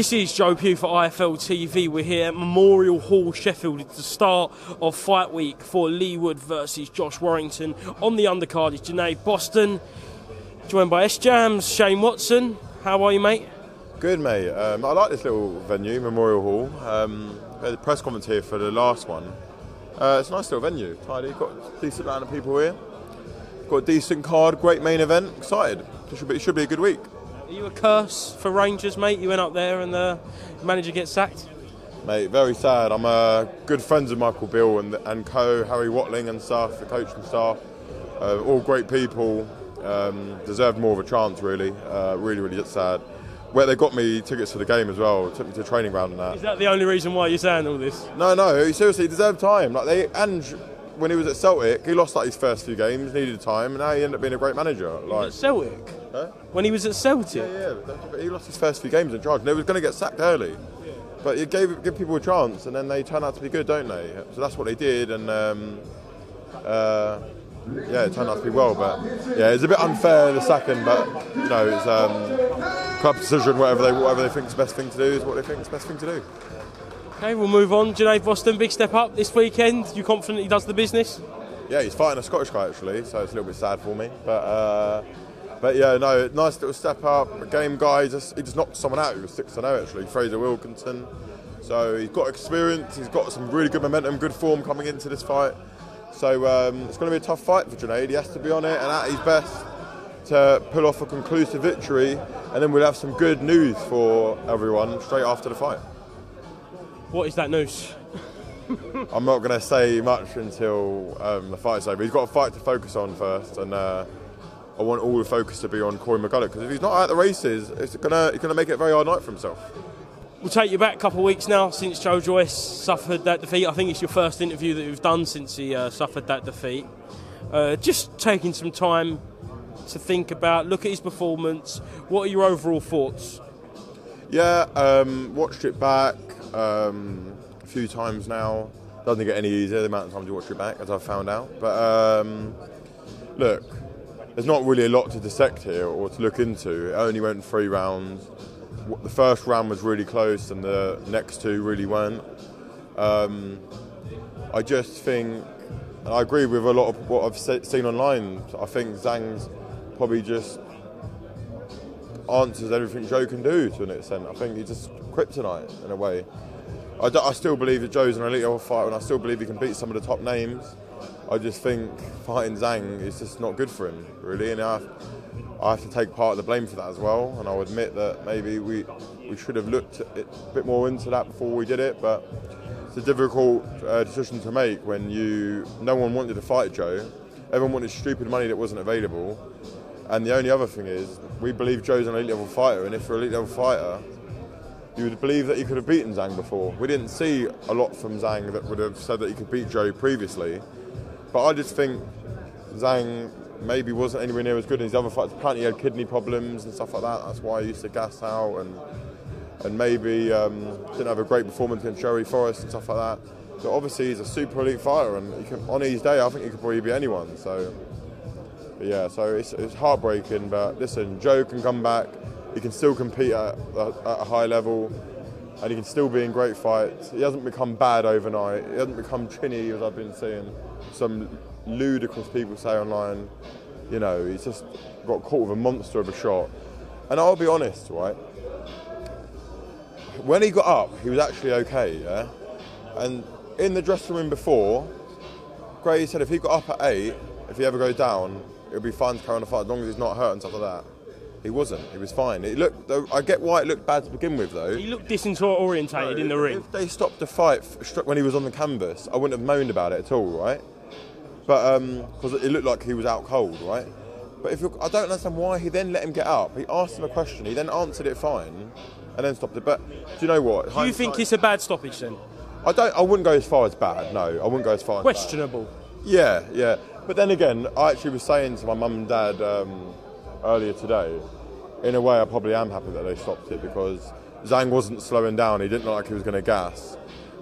This is Joe Pugh for IFL TV. We're here at Memorial Hall, Sheffield. It's the start of fight week for Leigh Wood versus Josh Warrington. On the undercard is Junaid Bostan, joined by S Jams, Shane Watson. How are you, mate? Good, mate. Um, I like this little venue, Memorial Hall. Um, the press conference here for the last one. Uh, it's a nice little venue, tidy. Got a decent amount of people here. Got a decent card, great main event. Excited. It should be, it should be a good week. Are you a curse for Rangers, mate? You went up there and the manager gets sacked? Mate, very sad. I'm uh, good friends with Michael Beale and, and co, Harry Watling and stuff, the coaching staff. Uh, all great people. Um, deserved more of a chance, really. Uh, really, really sad. Where they got me tickets for the game as well, took me to the training ground and that. Is that the only reason why you're saying all this? No, no, seriously, deserved time. Like they and when he was at Celtic, he lost like his first few games, needed time, and now he ended up being a great manager. Like At Celtic? Huh? When he was at Celtic? Yeah, yeah, but he lost his first few games in charge, and he was going to get sacked early. But you gave give people a chance, and then they turn out to be good, don't they? So that's what they did, and um, uh, yeah, it turned out to be well. But yeah, it's a bit unfair the second, but you know, it's um, club decision. Whatever they whatever they think is the best thing to do is what they think is the best thing to do. Okay, we'll move on. Junaid Bostan, big step up this weekend. You confident he does the business? Yeah, he's fighting a Scottish guy actually, so it's a little bit sad for me. But uh, but yeah, no, nice little step up. A game guy, just he just knocked someone out He was six to zero actually, Fraser Wilkinson. So he's got experience. He's got some really good momentum, good form coming into this fight. So um, it's going to be a tough fight for Junaid. He has to be on it and at his best to pull off a conclusive victory, and then we'll have some good news for everyone straight after the fight. What is that news? I'm not going to say much until um, the fight's over. He's got a fight to focus on first, and uh, I want all the focus to be on Corey McCullough because if he's not at the races, it's gonna it's gonna make it a very hard night for himself. We'll take you back a couple of weeks now since Joe Joyce suffered that defeat. I think it's your first interview that we've done since he uh, suffered that defeat. Uh, just taking some time to think about, look at his performance. What are your overall thoughts? Yeah, um, watched it back um, a few times now. Doesn't get any easier the amount of times you watch it back, as I've found out. But um, look, there's not really a lot to dissect here or to look into. It only went three rounds. The first round was really close, and the next two really weren't. Um, I just think, and I agree with a lot of what I've seen online. I think Zhang's probably just answers everything Joe can do to an extent. I think he just kryptonite in a way. I still believe that Joe's an elite level fighter, and I still believe he can beat some of the top names. I just think fighting Zhang is just not good for him, really, and I have, I have to take part of the blame for that as well. And I'll admit that maybe we we should have looked a bit more into that before we did it, but it's a difficult uh, decision to make when you no one wanted to fight Joe, everyone wanted stupid money that wasn't available, and the only other thing is we believe Joe's an elite level fighter, and if you're an elite level fighter, you would believe that he could have beaten Zhang before. We didn't see a lot from Zhang that would have said that he could beat Joe previously. But I just think Zhang maybe wasn't anywhere near as good as his other fights. Apparently, he had kidney problems and stuff like that. That's why he used to gas out and and maybe um, didn't have a great performance against Jerry Forrest and stuff like that. But obviously, he's a super elite fighter, and can, on his day, I think he could probably beat anyone. So, yeah, so it's, it's heartbreaking. But listen, Joe can come back. He can still compete at, at a high level and he can still be in great fights. He hasn't become bad overnight. He hasn't become chinny, as I've been seeing some ludicrous people say online. You know, he's just got caught with a monster of a shot. And I'll be honest, right? When he got up, he was actually okay, yeah? And in the dressing room before, Gray said if he got up at eight, if he ever goes down, it'll be fine to carry on the fight as long as he's not hurt and stuff like that. He wasn't. He was fine. It looked. I get why it looked bad to begin with, though. He looked disorientated in the ring. If they stopped the fight when he was on the canvas, I wouldn't have moaned about it at all, right? But because um, it looked like he was out cold, right? But if I don't understand why he then let him get up. He asked him a question. He then answered it fine, and then stopped it. But do you know what? Do you think it's a bad stoppage then? I don't. I wouldn't go as far as bad. No, I wouldn't go as far. as Questionable. Yeah, yeah. But then again, I actually was saying to my mum and dad um, earlier today. In a way, I probably am happy that they stopped it because Zhang wasn't slowing down. He didn't look like he was going to gas.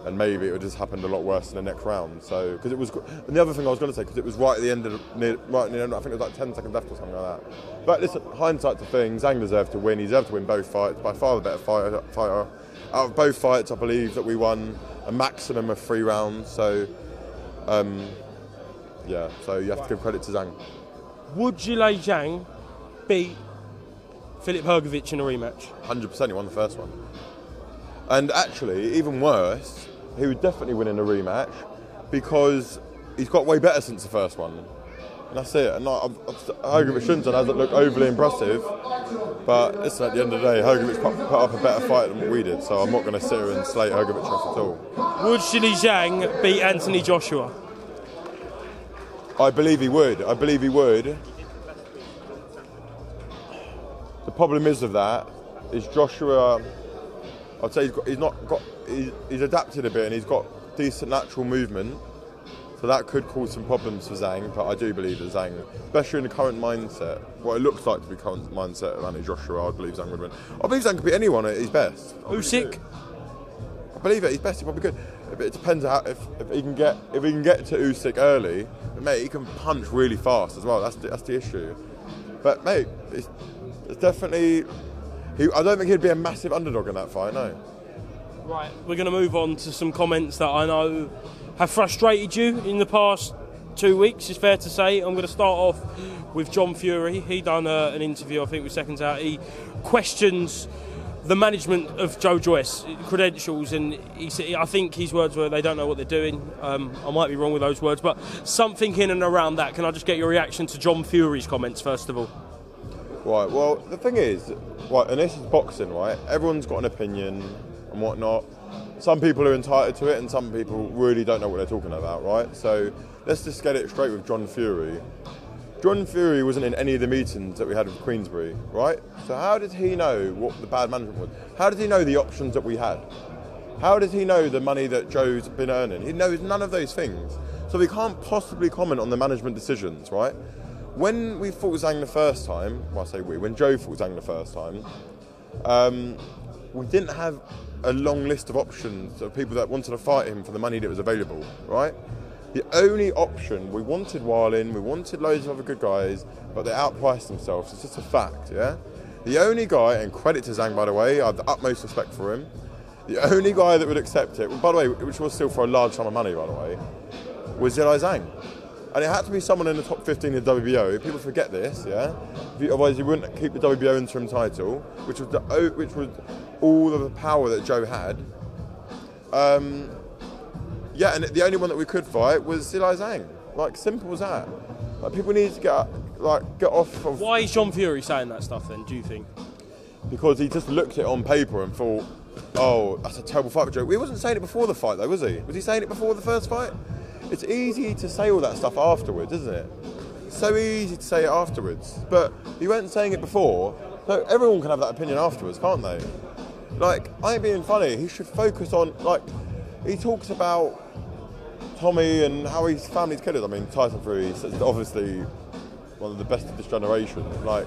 and maybe it would just happened a lot worse in the next round. So because it was, and the other thing I was going to say because it was right at the end of the, near, right near, I think it was like 10 seconds left or something like that. But listen, hindsight to things, Zhang deserved to win. He deserved to win both fights. By far the better fighter. fighter. Out of both fights, I believe that we won a maximum of three rounds. So. Um, yeah, so you have to give credit to Zhang. Would Zhilei Zhang beat Filip Hrgovic in a rematch? 100% he won the first one. And actually, even worse, he would definitely win in a rematch because he's got way better since the first one. And that's it. And like, Hrgovic Shunzan hasn't looked overly impressive, but listen, at the end of the day, Hrgovic put, put up a better fight than what we did, so I'm not going to sit here and slate Hrgovic off at all. Would Zhilei Zhang beat Anthony Joshua? I believe he would. I believe he would. Problem is of that is Joshua. I'd say he's, got, he's not got. He's, he's adapted a bit and he's got decent natural movement. So that could cause some problems for Zhang, but I do believe that Zhang, especially in the current mindset, what it looks like to be current mindset of Anthony Joshua, I believe Zhang would win. I believe Zhang could beat anyone at his best. Usyk? I believe at his best he probably could. It depends how, if, if he can get if he can get to Usyk early, but mate, he can punch really fast as well. That's the, that's the issue. But mate, it's, it's definitely. He, I don't think he'd be a massive underdog in that fight. No. Right, we're going to move on to some comments that I know have frustrated you in the past two weeks. It's fair to say. I'm going to start off with John Fury. He done uh, an interview, I think, with Seconds Out. He questions the management of Joe Joyce credentials, and he said, I think his words were they don't know what they're doing. Um, I might be wrong with those words, but something in and around that. Can I just get your reaction to John Fury's comments first of all? Right. Well, the thing is, right, and this is boxing, right? Everyone's got an opinion and whatnot. Some people are entitled to it, and some people really don't know what they're talking about, right? So let's just get it straight with John Fury. John Fury wasn't in any of the meetings that we had with Queensberry, right? So how did he know what the bad management was? How did he know the options that we had? How did he know the money that Joe's been earning? He knows none of those things. So we can't possibly comment on the management decisions, right? When we fought Zhang the first time, well, I say we, when Joe fought Zhang the first time, um, we didn't have a long list of options of people that wanted to fight him for the money that was available, right? The only option we wanted Wallin, we wanted loads of other good guys, but they outpriced themselves. It's just a fact, yeah. The only guy, and credit to Zhang by the way, I have the utmost respect for him. The only guy that would accept it, by the way, which was still for a large sum of money, by the way, was Zhilei Zhang. And it had to be someone in the top 15 of the WBO. People forget this, yeah. Otherwise, he wouldn't keep the WBO interim title, which was the, which was all of the power that Joe had. Um, yeah, and the only one that we could fight was Zhilei Zhang. Like simple as that. Like people need to get like get off of. Why is John Fury saying that stuff then? Do you think? Because he just looked at it on paper and thought, "Oh, that's a terrible fight for Joe." He wasn't saying it before the fight, though, was he? Was he saying it before the first fight? It's easy to say all that stuff afterwards, isn't it? So easy to say it afterwards, but you weren't saying it before. So everyone can have that opinion afterwards, can't they? Like, I ain't being funny. He should focus on like he talks about Tommy and how his family's killed. I mean, Tyson Fury is obviously one of the best of this generation. Like,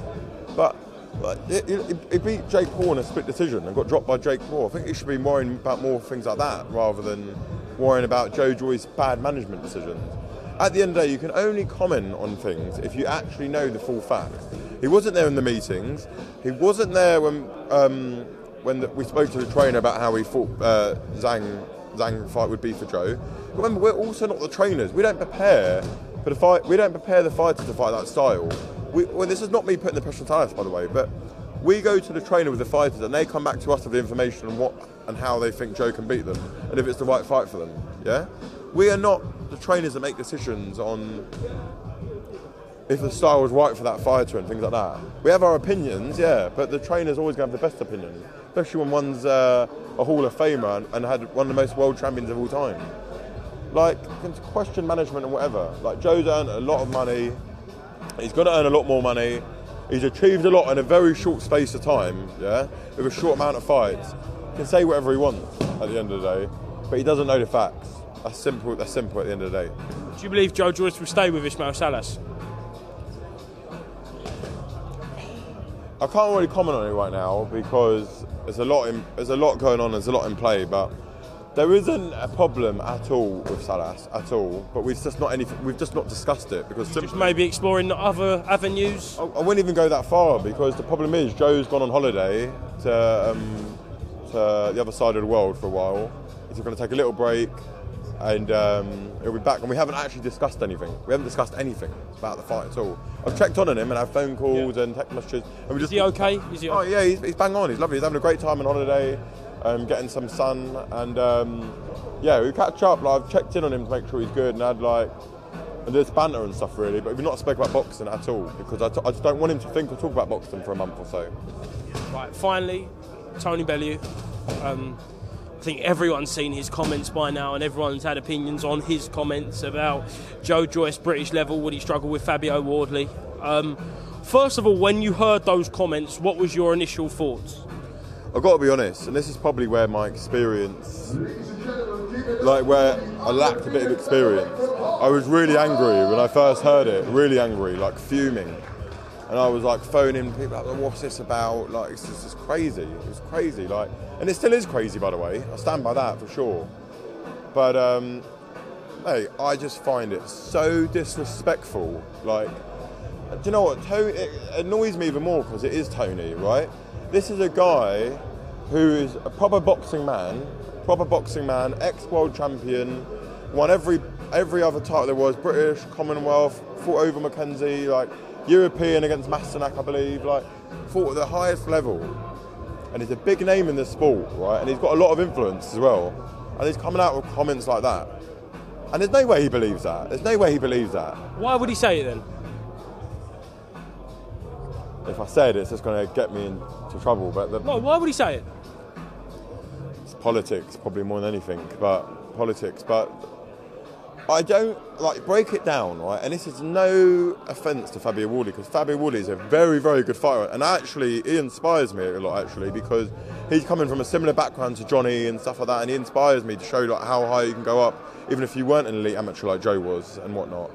but like, he, beat Jake Paul in a split decision and got dropped by Jake Paul. I think he should be worrying about more things like that rather than worrying about Joe Joyce's bad management decisions. At the end of the day, you can only comment on things if you actually know the full facts. He wasn't there in the meetings. He wasn't there when um, when the, we spoke to the trainer about how he thought uh, Zhang Zhang fight would be for Joe. Remember, we're also not the trainers. We don't prepare for the fight. We don't prepare the fighters to fight that style. We, well, this is not me putting the pressure on us, by the way, but we go to the trainer with the fighters, and they come back to us with the information on what and how they think Joe can beat them, and if it's the right fight for them. Yeah, we are not the trainers that make decisions on if the style was right for that fighter and things like that. We have our opinions, yeah, but the trainer's always going to have the best opinion, especially when one's uh, a Hall of Famer and, and had one of the most world champions of all time like question management and whatever. Like Joe's earned a lot of money. He's going to earn a lot more money. He's achieved a lot in a very short space of time. Yeah, with a short amount of fights. He can say whatever he wants at the end of the day, but he doesn't know the facts. That's simple. That's simple at the end of the day. Do you believe Joe Joyce will stay with Ismael Salas? I can't really comment on it right now because there's a lot in, there's a lot going on. There's a lot in play, but There isn't a problem at all with Salas at all, but we've just not anything. We've just not discussed it because Just maybe exploring other avenues. I, I wouldn't even go that far because the problem is Joe's gone on holiday to, um, to the other side of the world for a while. He's going to take a little break and um, he'll be back. And we haven't actually discussed anything. We haven't discussed anything about the fight at all. I've checked on him and had phone calls and text messages. And we just Is he okay? Is he Oh yeah, he's, he's bang on. He's lovely. He's having a great time on holiday, um, getting some sun, and um, yeah, we catch up. Like, I've checked in on him to make sure he's good, and had like and there's banter and stuff really. But we've not spoke about boxing at all because I, t- I just don't want him to think or talk about boxing for a month or so. Right, finally, Tony Bellew. Um, I think everyone's seen his comments by now, and everyone's had opinions on his comments about Joe Joyce, British level, would he struggle with Fabio Wardley? Um, first of all, when you heard those comments, what was your initial thoughts? I've got to be honest, and this is probably where my experience, like where I lacked a bit of experience. I was really angry when I first heard it, really angry, like fuming. And I was like phoning people up, what's this about? Like, it's just crazy. It was crazy. Like, and it still is crazy, by the way. I stand by that for sure. But, um, hey, I just find it so disrespectful. Like, do you know what? Tony, it annoys me even more because it is Tony, right? This is a guy who is a proper boxing man, proper boxing man, ex-world champion, won every every other title there was, British, Commonwealth, fought Ovill McKenzie, like European against Masternak, I believe, like fought at the highest level. And he's a big name in the sport, right? And he's got a lot of influence as well. And he's coming out with comments like that. And there's no way he believes that. There's no way he believes that. Why would he say it then? If I said it, it's just going to get me into trouble. But the, No, why would he say it? it's politics probably more than anything. But politics. But I don't like break it down, right? And this is no offence to Fabio Wardley because Fabio Wardley is a very, very good fighter, and actually he inspires me a lot actually because he's coming from a similar background to Johnny and stuff like that, and he inspires me to show like how high you can go up, even if you weren't an elite amateur like Joe was and whatnot.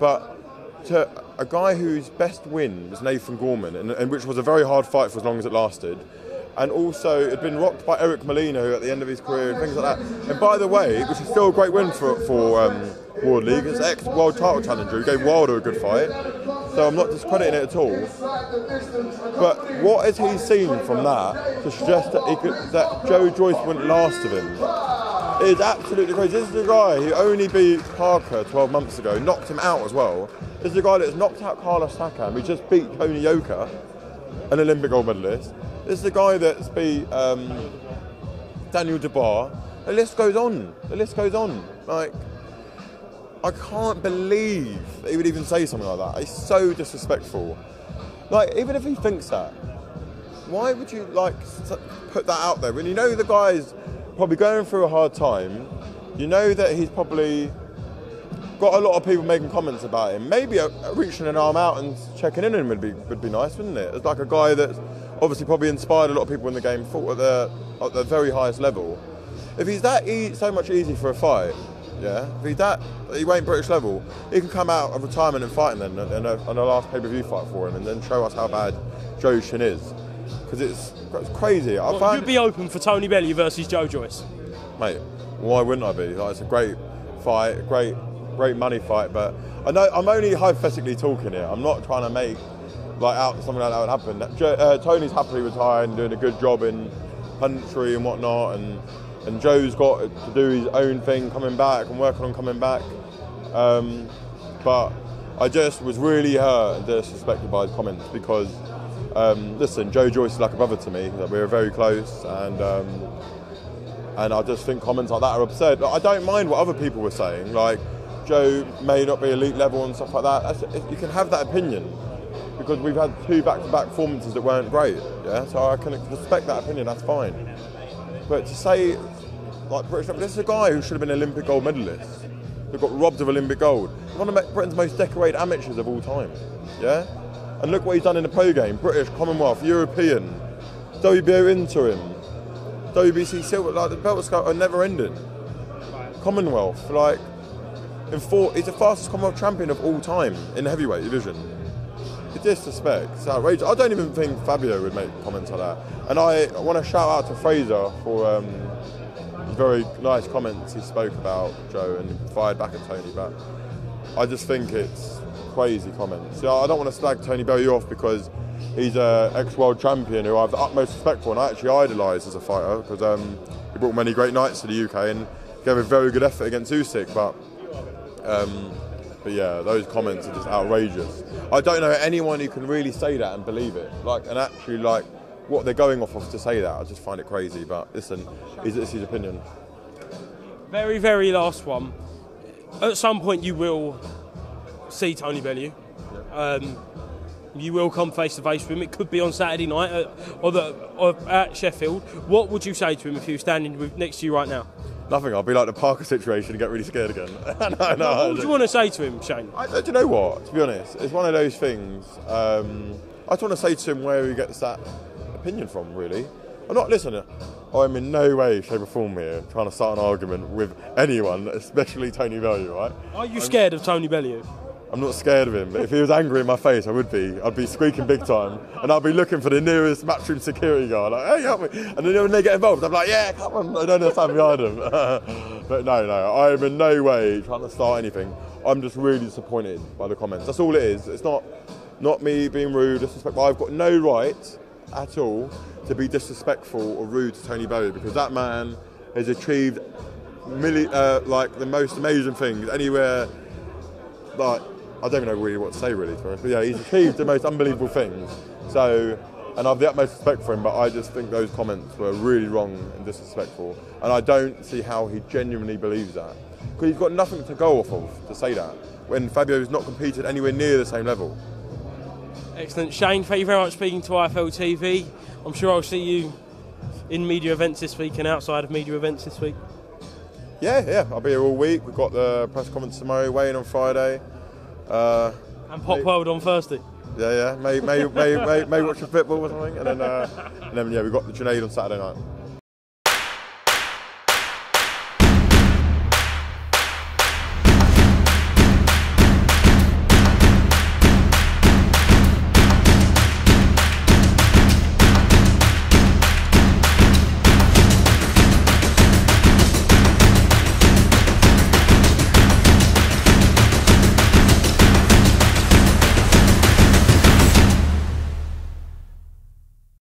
But to a guy whose best win was Nathan Gorman, and, and which was a very hard fight for as long as it lasted. And also, had been rocked by Eric Molina, who at the end of his career and things like that. And by the way, which is still a great win for for um, Wardley, because ex-world title challenger who gave Wilder a good fight. So I'm not discrediting it at all. But what has he seen from that to suggest that, he could, that Joe Joyce wouldn't last of him? It is absolutely crazy. This is the guy who only beat Parker 12 months ago, knocked him out as well. This is the guy that's knocked out Carlos Takam, who just beat Tony Yoka, an Olympic gold medalist. Is the guy that's beat um, Daniel Dubois. The list goes on. The list goes on. Like, I can't believe he would even say something like that. It's so disrespectful. Like, even if he thinks that, why would you like put that out there when you know the guy's probably going through a hard time? You know that he's probably got a lot of people making comments about him. Maybe a, a reaching an arm out and checking in on him would be would be nice, wouldn't it? It's like a guy that's obviously probably inspired a lot of people in the game, fought at the at the very highest level. If he's that e- so much easy for a fight, yeah. If he's that he won't British level, he can come out of retirement and fight then in a, in a last pay per view fight for him, and then show us how bad Joe Shin is. Because it's, it's crazy. I Well, find you'd be open for Tony Bellew versus Joe Joyce. mate. Why wouldn't I be? Like, it's a great fight, great, great money fight. But I know I'm only hypothetically talking here. I'm not trying to make like out something like that would happen. Uh, Tony's happily retired and doing a good job in country and whatnot, and and Joe's got to do his own thing, coming back and working on coming back. Um, but I just was really hurt and disrespected by his comments because. Um, listen, Joe Joyce is like a brother to me. Like, we're very close, and um, and I just think comments like that are absurd. I don't mind what other people were saying, like Joe may not be elite level and stuff like that. You can have that opinion because we've had two back-to-back performances that weren't great. Yeah, so I can respect that opinion. That's fine. But to say like British, this is a guy who should have been an Olympic gold medalist who got robbed of Olympic gold. One of Britain's most decorated amateurs of all time. Yeah, and look what he's done in the pro game: British, Commonwealth, European, WBO interim. WBC silver, like the belt scout are never ending. Commonwealth, like in four, he's the fastest Commonwealth champion of all time in the heavyweight division. It's disrespect, it's outrageous. I don't even think Fabio would make comments like that. And I want to shout out to Fraser for um, very nice comments he spoke about Joe and fired back at Tony, but I just think it's crazy comments. Yeah, I don't want to slag Tony Bellew off because he's an ex-world champion who I have the utmost respect for and I actually idolise as a fighter because um, he brought many great nights to the UK and gave a very good effort against Usyk, but. Um, but yeah, those comments are just outrageous. I don't know anyone who can really say that and believe it, like, and actually like what they're going off of to say that. I just find it crazy. But listen, is this his opinion? Very, very last one. At some point, you will see Tony Bellew. Um, you will come face to face with him. It could be on Saturday night at, or, the, or at Sheffield. What would you say to him if he was standing with, next to you right now? Nothing. I'll be like the Parker situation and get really scared again. no, no, what would you want to say to him, Shane? I, do you know what? To be honest, it's one of those things. Um, I just want to say to him where he gets that opinion from, really. I'm not listening. I'm in no way, shape, or form here trying to start an argument with anyone, especially Tony Bellew, right? Are you scared of Tony Bellew? I'm not scared of him, but if he was angry in my face, I would be. I'd be squeaking big time, and I'd be looking for the nearest matchroom security guy, like, hey, help me. And then when they get involved, I'm like, yeah, come on, I don't know stand behind him. but no, no, I'm in no way trying to start anything. I'm just really disappointed by the comments. That's all it is. It's not, not me being rude, disrespectful. I've got no right at all to be disrespectful or rude to Tony Bellew because that man has achieved milli- uh, like the most amazing things anywhere. Like I don't even know really what to say really to him, but yeah, he's achieved the most unbelievable things. So, and I've the utmost respect for him, but I just think those comments were really wrong and disrespectful, and I don't see how he genuinely believes that because he's got nothing to go off of to say that when Fabio's not competed anywhere near the same level. Excellent. Shane, thank you very much for speaking to IFL TV. I'm sure I'll see you in media events this week and outside of media events this week. Yeah, yeah, I'll be here all week. We've got the press conference tomorrow, weighing on Friday. Uh, and Pop World on Thursday. Yeah, yeah. May, may, may, may, may watch the football or something. And then, uh, and then yeah, we've got the Junaid on Saturday night.